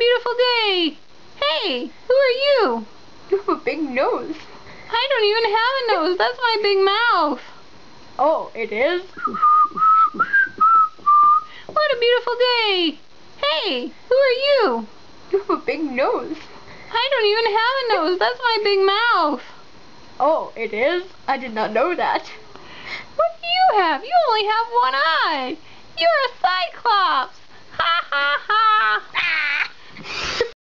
beautiful day! Hey, who are you? You have a big nose. I don't even have a nose. That's my big mouth. Oh, it is? What a beautiful day! Hey, who are you? You have a big nose. I don't even have a nose. That's my big mouth. Oh, it is? I did not know that. What do you have? You only have one eye. You're a cyclops.